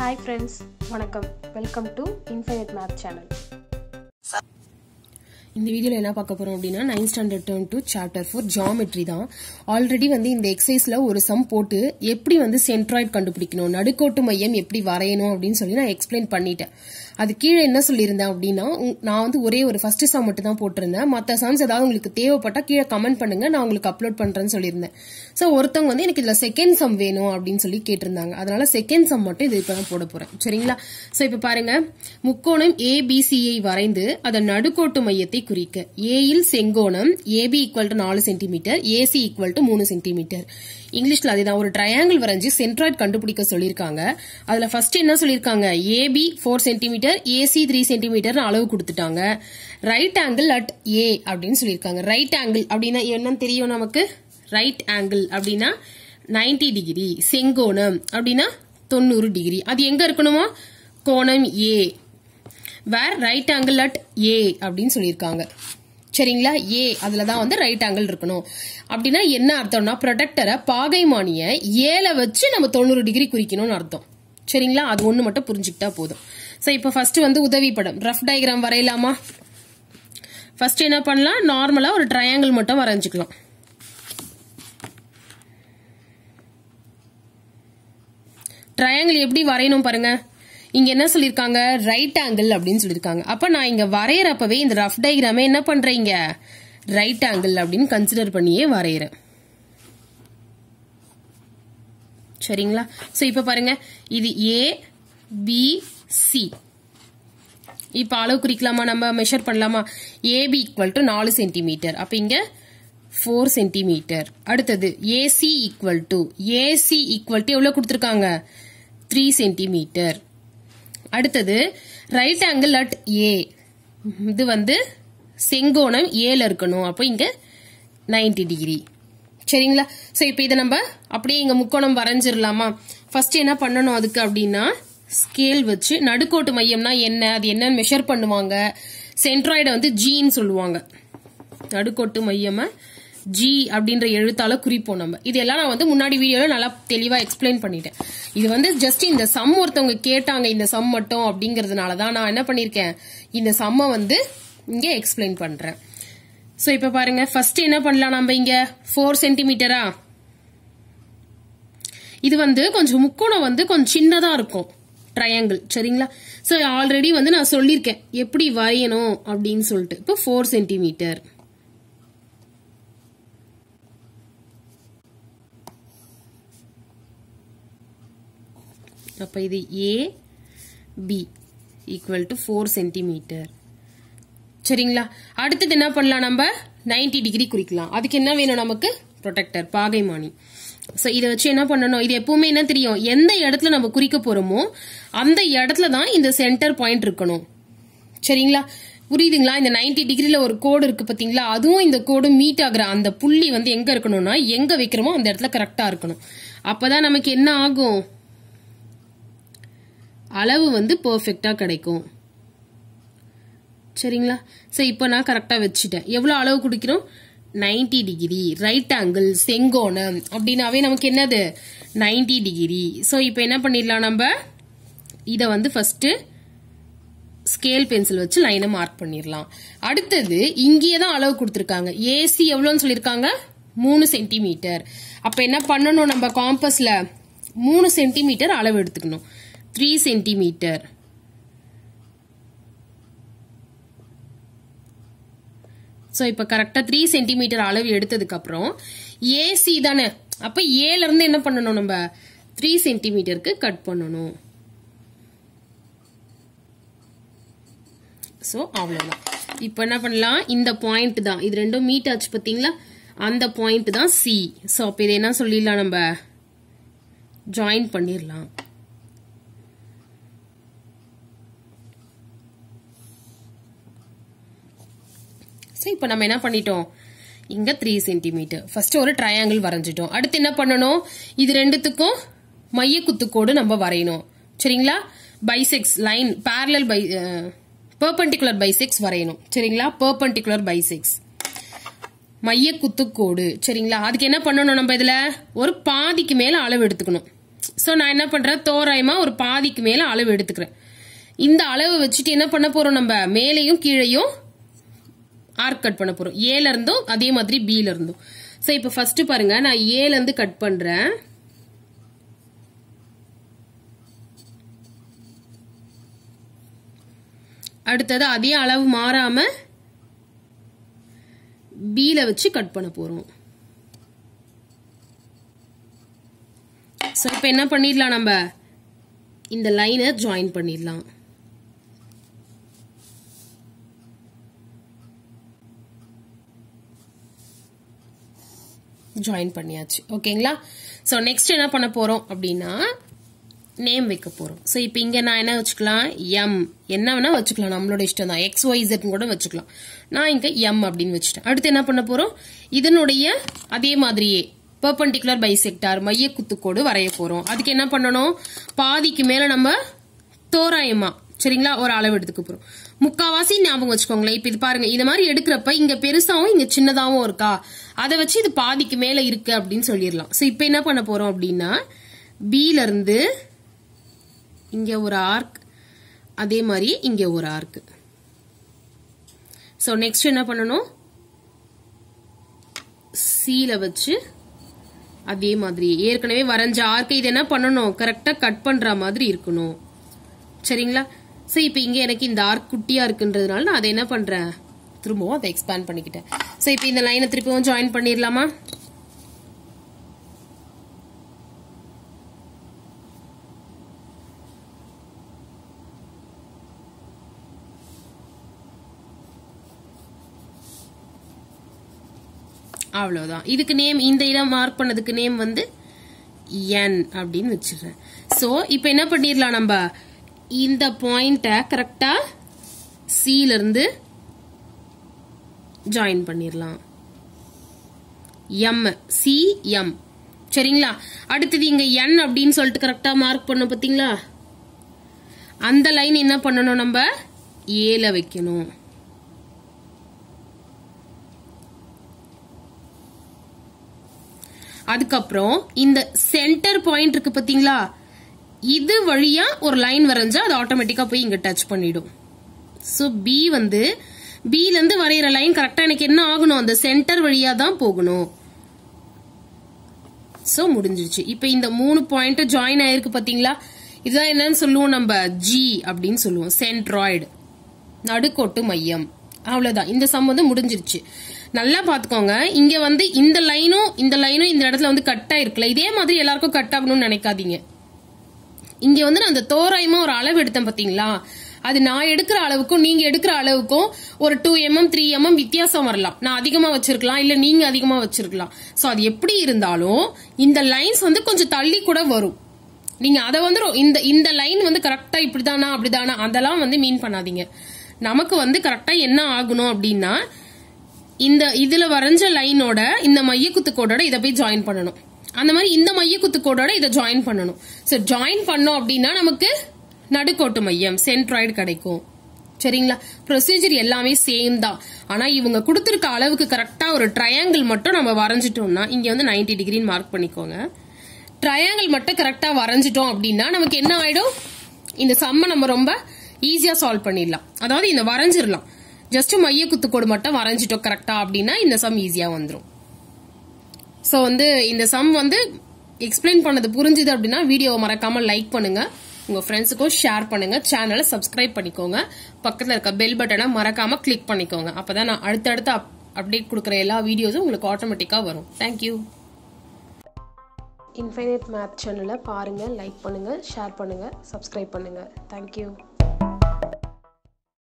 Hi friends வணக்கம். Welcome to infinite math channel இந்த வீடியோல என்ன பார்க்க போறோம் அப்படின்னா nine standard term two chapter four geometry தான். ஆல்ரெடி வந்து இந்த எக்ஸசைஸ்ல ஒரு சம் போட்டு எப்படி வந்து சென்ட்ராய்ட் கண்டுபிடிக்கணும் நடுக்கோட்டு மையம் எப்படி வரையணும் அப்படின்னு சொல்லி நான் எக்ஸ்பிளைன் பண்ணிட்டேன். அது கீழே என்ன சொல்லியிருந்தேன் அப்படின்னா நான் வந்து ஒரே ஒரு ஃபர்ஸ்ட் சம் மட்டும் தான் போட்டிருந்தேன். மற்ற சம்ஸ் ஏதாவது உங்களுக்கு தேவைப்பட்டா கீழே கமெண்ட் பண்ணுங்க நான் உங்களுக்கு அப்லோட் பண்றேன்னு சொல்லியிருந்தேன். ஸோ ஒருத்தவங்க வந்து எனக்கு இதில் செகண்ட் சம் வேணும் அப்படின்னு சொல்லி கேட்டிருந்தாங்க. அதனால செகண்ட் சம் மட்டும் இது இப்போ தான் போட போகிறேன் சரிங்களா? ஸோ இப்போ பாருங்க. முக்கோணம் ஏபிசியை வரைந்து அதன் நடுக்கோட்டு மையத்தை குறிக்க. ஏயில் செங்கோணம் ஏபி ஈக்குவல் டு நாலு சென்டிமீட்டர் ஏசி ஈக்குவல் டு மூணு சென்டிமீட்டர் இங்கிலீஷ்ல அதுதான். ஒரு ட்ரையாங்கிள் வரைஞ்சி சென்ட்ராய்ட் கண்டுபிடிக்க சொல்லியிருக்காங்க. அதில் ஃபர்ஸ்ட் என்ன சொல்லியிருக்காங்க? AB four centimetre AC three centimetre அளவு கொடுத்துட்டாங்க. ரைட் ஆங்கிள் அட் ஏ அப்படின்னு சொல்லியிருக்காங்க. ரைட் ஆங்கிள் அப்படின்னா என்னன்னு தெரியும் நமக்கு? ரைட் ஆங்கிள் அப்படின்னா 90 டிகிரி செங்கோணம் அப்படின்னா தொண்ணூறு டிகிரி அது எங்க இருக்கணுமா? கோணம் A where right angle at A அப்படின்னு சொல்லியிருக்காங்க. சரிங்களா? ஏ அதுல தான் வந்து ரைட் ஆங்கிள் இருக்கணும். அப்படின்னா என்ன அர்த்தம்னா ப்ரொடக்டரை பாகைமானிய ஏல வச்சு நம்ம தொண்ணூறு டிகிரி குறிக்கணும்னு அர்த்தம். சரிங்களா? அது ஒண்ணு மட்டும் புரிஞ்சுக்கிட்டா போதும். ஸோ இப்போ ஃபர்ஸ்ட் வந்து உதவி படம். Rough diagram வரையலாமா? ஃபர்ஸ்ட் என்ன பண்ணலாம்? நார்மலா ஒரு ட்ரையாங்கிள் மட்டும் வரைஞ்சிக்கலாம். ட்ரையாங்கிள் எப்படி வரையணும் பாருங்க. இங்க என்ன சொல்லிருக்காங்க? ரைட் ஆங்கிள் அப்படின்னு சொல்லிருக்காங்க. அப்ப நான் இங்க வரையறப்பவே இந்த ரஃப் டயக்ராமே என்ன பண்றீங்க ரைட் ஆங்கிள் அப்படின்னு கன்சிடர் பண்ணியே வரையறேன். சரிங்களா? சோ இப்ப பாருங்க. இது ஏ பி சி இப்ப அளவு குறிக்கலாமா? நம்ம மெஷர் பண்ணலாமா? ஏபி ஈக்குவல் டு நாலு சென்டிமீட்டர் அப்ப இங்க ஃபோர் சென்டிமீட்டர் அடுத்தது AC equal to AC equal to எவ்வளவு கொடுத்துருக்காங்க? த்ரீ சென்டிமீட்டர் அடுத்தது ரைட் ஆங்கிள் அட் ஏ இது வந்து செங்கோணம் ஏல இருக்கணும். அப்போ இங்க 90 டிகிரி சரிங்களா? சோ இப்போ இதை நம்ம அப்படியே இங்க முக்கோணம் வரைஞ்சிடலாமா ஃபர்ஸ்ட் என்ன பண்ணணும் அதுக்கு அப்படின்னா ஸ்கேல் வச்சு நடுக்கோட்டு மையம்னா என்ன? அது என்னன்னு மெஷர் பண்ணுவாங்க. சென்ட்ராய்டை வந்து ஜின்னு சொல்லுவாங்க. நடுக்கோட்டு மையமா ஜி அப்படின்ற எழுத்தால குறிப்போம் நம்ம. இதெல்லாம் நான் வந்து முன்னாடி வீடியோல நல்லா தெளிவா எக்ஸ்பிளைன் பண்ணிட்டேன். இது வந்து ஜஸ்ட் இந்த சம் ஒருத்தவங்க கேட்டாங்க இந்த சம் மட்டும் அப்படிங்கறதுனால தான் நான் என்ன பண்ணிருக்கேன்? இந்த சம்மை வந்து இங்க எக்ஸ்பிளைன் பண்றேன். சோ இப்ப பாருங்க ஃபர்ஸ்ட் என்ன பண்ணலாம் நம்ம இங்க? ஃபோர் சென்டிமீட்டரா இது வந்து கொஞ்சம் முக்கோணம் வந்து கொஞ்சம் சின்னதா இருக்கும். ட்ரையாங்கிள் சரிங்களா? சோ ஆல்ரெடி வந்து நான் சொல்லியிருக்கேன் எப்படி வரையணும் அப்படின்னு சொல்லிட்டு. இப்போ ஃபோர் சென்டிமீட்டர் அப்போ இது A B equal to four centimetre சரிங்களா? அடுத்தது என்ன பண்ணலாம் நம்ம? 90 டிகிரி குறிக்கலாம். அதுக்கு என்ன வேணும் நமக்கு? ப்ரொடெக்டர் பாகைமானி ஸோ இதை வச்சு என்ன பண்ணணும்? இது எப்பவுமே என்ன தெரியும்? எந்த இடத்துல நம்ம குறிக்க போறோமோ அந்த இடத்துல தான் இந்த சென்டர் பாயிண்ட் இருக்கணும். சரிங்களா? புரியுதுங்களா? இந்த 90 டிகிரில ஒரு கோடு இருக்கு பாத்தீங்களா? அதுவும் இந்த கோடு மீட் ஆகுற அந்த புள்ளி வந்து எங்க இருக்கணும்னா எங்க வைக்கிறோமோ அந்த இடத்துல கரெக்டா இருக்கணும். அப்பதான் நமக்கு என்ன ஆகும்? அளவு வந்து பர்ஃபெக்டாக கிடைக்கும். சரிங்களா? சரி இப்போ நான் கரெக்டாக வச்சுட்டேன். எவ்வளோ அளவு குடிக்கிறோம்? 90 டிகிரி ரைட் ஆங்கிள் செங்கோணம். அப்படின்னாவே நமக்கு என்னது? 90 டிகிரி ஸோ இப்போ என்ன பண்ணிடலாம் நம்ம? இதை வந்து ஃபஸ்ட்டு ஸ்கேல் பென்சில் வச்சு லைனை மார்க் பண்ணிடலாம். அடுத்தது இங்கேயே தான் அளவு கொடுத்துருக்காங்க. ஏசி எவ்வளோன்னு சொல்லியிருக்காங்க? மூணு சென்டிமீட்டர் அப்போ என்ன பண்ணணும் நம்ம காம்பஸில் மூணு சென்டிமீட்டர் அளவு எடுத்துக்கணும். த்ரீ சென்டிமீட்டர் ஸோ இப்போ கரெக்டாக த்ரீ சென்டிமீட்டர் அளவு எடுத்ததுக்கப்புறம் ஏசி தானே. அப்போ ஏலேருந்து என்ன பண்ணணும் நம்ம? த்ரீ சென்டிமீட்டருக்கு கட் பண்ணணும். ஸோ அவ்வளோதான் இப்போ என்ன பண்ணலாம்? இந்த பாயிண்ட் தான். இது ரெண்டும் மீட் ஆச்சு பார்த்தீங்களா? அந்த பாயிண்ட் தான் சி ஸோ அப்போ இதை என்ன சொல்லிடலாம் நம்ம? ஜாயின் பண்ணிடலாம். ஸோ இப்போ நம்ம என்ன பண்ணிட்டோம்? இங்க த்ரீ சென்டிமீட்டர் ஃபர்ஸ்ட் ஒரு ட்ரையாங்கிள் வரைஞ்சிட்டோம். அடுத்து என்ன பண்ணணும்? இது ரெண்டுத்துக்கும் மைய குத்துக்கோடு நம்ம வரையணும். சரிங்களா? Bisects line parallel by perpendicular bisects வரையணும். சரிங்களா? பெர்பெண்டிகுலர் பைசெக்ஸ் மைய குத்துக்கோடு சரிங்களா? அதுக்கு என்ன பண்ணணும் நம்ம இதுல? ஒரு பாதிக்கு மேல அளவு எடுத்துக்கணும். ஸோ நான் என்ன பண்றேன்? தோராயமா ஒரு பாதிக்கு மேல அளவு எடுத்துக்கிறேன். இந்த அளவு வச்சுட்டு என்ன பண்ண போறோம் நம்ம? மேலேயும் கீழேயும் ஆர்க் கட் பண்ண போறோம். ஏல இருந்தும் அதே மாதிரி பில இருந்தும். ஸோ இப்போ ஃபர்ஸ்ட் பாருங்க நான் ஏல இருந்து கட் பண்றேன். அடுத்தது அதே அளவு மாறாம பில வச்சு கட் பண்ண போறோம். ஸோ இப்போ என்ன பண்ணிடலாம் நம்ம? இந்த லைனை ஜாயின் பண்ணிடலாம். ஜாயின் பண்ணியாச்சு. ஓகேங்களா? ஸோ நெக்ஸ்ட் என்ன பண்ண போகிறோம் அப்படின்னா நேம் வைக்க போகிறோம் ஸோ இப்போ இங்கே நான் என்ன வச்சுக்கலாம்? எம் என்ன வேணால் வச்சுக்கலாம். நம்மளோட இஷ்டம் தான். எக்ஸ் ஒய் கூட வச்சுக்கலாம். நான் இங்கே எம் அப்படின்னு வச்சுட்டேன். அடுத்து என்ன பண்ண போகிறோம் இதனுடைய அதே மாதிரியே பெர்பெண்டிகுலர் பைசெக்டார் மைய குத்துக்கோடு வரைய போகிறோம் அதுக்கு என்ன பண்ணணும்? பாதிக்கு மேலே நம்ம தோராயமாக சரிங்களா? ஒரு அளவு எடுத்துக்க போறோம். முக்காவாசி ஞாபகம் வச்சுக்கோங்களேன். இப்ப இது பாருங்க இது மாதிரி எடுக்கிறப்ப இங்க பெருசாவும் இங்க சின்னதாவும் இருக்கா? அதை வச்சு இது பாதிக்கு மேல இருக்கு அப்படின்னு சொல்லிடலாம். சோ இப்ப என்ன பண்ண போறோம் அப்படின்னா பில இருந்து இங்க ஒரு ஆர்க் அதே மாதிரி இங்க ஒரு ஆர்க் சோ நெக்ஸ்ட் என்ன பண்ணணும்? சீல வச்சு அதே மாதிரி. ஏற்கனவே வரைஞ்ச ஆர்க்கை இது என்ன பண்ணணும்? கரெக்டா கட் பண்ற மாதிரி இருக்கணும். சரிங்களா? சோ இப்போ இங்க எனக்கு இந்த ஆர்க் குட்டியா இருக்குன்றதுனால நான் அதை என்ன பண்றேன்? திரும்பவும் அதை எக்ஸ்பேண்ட் பண்ணிக்கிட்டேன். சோ இப்போ இந்த லைனை திருப்பவும் ஜாயின் பண்ணிடலாமா? அவ்வளவுதான். இதுக்கு நேம் இந்த இடம் மார்க் பண்ணதுக்கு நேம் வந்து என் அப்படின்னு வச்சிடுறேன். சோ இப்போ என்ன பண்ணிடலாம் நம்ம? இந்த பாயிண்ட்டை கரெக்டாக சில இருந்து ஜாயின் பண்ணிடலாம் எம் சி எம் சரிங்களா? அடுத்தது இங்க என் அப்படின்னு சொல்லிட்டு கரெக்டா மார்க் பண்ணும் பார்த்தீங்களா அந்த லைன் என்ன பண்ணணும் நம்ம? ஏல வைக்கணும். அதுக்கப்புறம் இந்த சென்டர் பாயிண்ட் இருக்கு பார்த்தீங்களா இது வழியா ஒரு லைன் வரைஞ்சா அது ஆட்டோமேட்டிக்கா போய் இங்க டச் பண்ணிடும். சோ பி வந்து பில இருந்து வரைகிற லைன் கரெக்டா எனக்கு என்ன ஆகணும்? அந்த சென்டர் வழியா தான் போகணும். சோ முடிஞ்சிருச்சு. இப்ப இந்த மூணு பாயிண்ட் ஜாயின் ஆயிருக்கு பாத்தீங்களா? இதுதான் என்னன்னு சொல்லுவோம் நம்ம ஜி அப்படின்னு சொல்லுவோம். சென்ட்ராய்டு நடுக்கோட்டு மையம். அவ்வளவுதான். இந்த சம் வந்து முடிஞ்சிருச்சு. நல்லா பாத்துக்கோங்க. இங்க வந்து இந்த லைனும் இந்த லைனும் இந்த இடத்துல வந்து கட் ஆயிருக்குல்ல. இதே மாதிரி எல்லாருக்கும் கட் ஆகணும்னு நினைக்காதீங்க. இங்க வந்து நான் அந்த தோராயமா ஒரு அளவு எடுத்தேன் பாத்தீங்களா? அது நான் எடுக்கிற அளவுக்கும் நீங்க எடுக்கிற அளவுக்கும் ஒரு டூ எம்எம் த்ரீ எம்எம் வித்தியாசம் வரலாம். நான் அதிகமா வச்சிருக்கலாம் இல்ல நீங்க அதிகமா வச்சிருக்கலாம். சோ அது எப்படி இருந்தாலும் இந்த லைன்ஸ் வந்து கொஞ்சம் தள்ளி கூட வரும். நீங்க அதை வந்து இந்த இந்த லைன் வந்து கரெக்டா இப்படிதானா அப்படிதானா அதெல்லாம் வந்து மீன் பண்ணாதீங்க. நமக்கு வந்து கரெக்டா என்ன ஆகணும் அப்படின்னா இந்த இதுல வரைஞ்ச லைனோட இந்த மையக்குத்து கோடோட இதை போய் ஜாயின் பண்ணணும். அந்த மாதிரி இந்த மையக்குத்து கோடோட இதை ஜாயின் பண்ணணும். ஸோ ஜாயின் பண்ணோம் அப்படின்னா நமக்கு நடுக்கோட்டு மையம் சென்ட்ராய்டு கிடைக்கும். சரிங்களா? ப்ரொசீஜர் எல்லாமே சேம் தான். ஆனால் இவங்க கொடுத்துருக்க அளவுக்கு கரெக்டாக ஒரு ட்ரையாங்கிள் மட்டும் நம்ம வரைஞ்சிட்டோம்னா இங்கே வந்து 90 டிகிரின்னு மார்க் பண்ணிக்கோங்க. ட்ரையாங்கிள் மட்டும் கரெக்டாக வரைஞ்சிட்டோம் அப்படின்னா நமக்கு என்ன ஆகிடும் இந்த சம்மை நம்ம ரொம்ப ஈஸியாக சால்வ் பண்ணிடலாம். அதாவது இந்த வரைஞ்சிடலாம். ஜஸ்ட் மைய குத்துக்கோடு மட்டும் வரைஞ்சிட்டோம் கரெக்டாக அப்படின்னா இந்த சம் ஈஸியாக வந்துடும் ஸோ வந்து இந்த சம் வந்து எக்ஸ்பிளைன் பண்ணது புரிஞ்சுது அப்படின்னா வீடியோவை மறக்காம லைக் பண்ணுங்க. உங்க ஃப்ரெண்ட்ஸுக்கும் ஷேர் பண்ணுங்க. சேனலை சப்ஸ்கிரைப் பண்ணிக்கோங்க. பக்கத்தில் இருக்க பெல் பட்டனை மறக்காம கிளிக் பண்ணிக்கோங்க. அப்பதான் நான் அடுத்தடுத்து அப்டேட் கொடுக்குற எல்லா வீடியோஸும் உங்களுக்கு ஆட்டோமேட்டிக்காக வரும். தேங்க்யூ இன்ஃபைனைட் மேத் சேனலை பாருங்கள் லைக் பண்ணுங்கள் ஷேர் பண்ணுங்கள் சப்ஸ்கிரைப் பண்ணுங்கள் தேங்க்யூ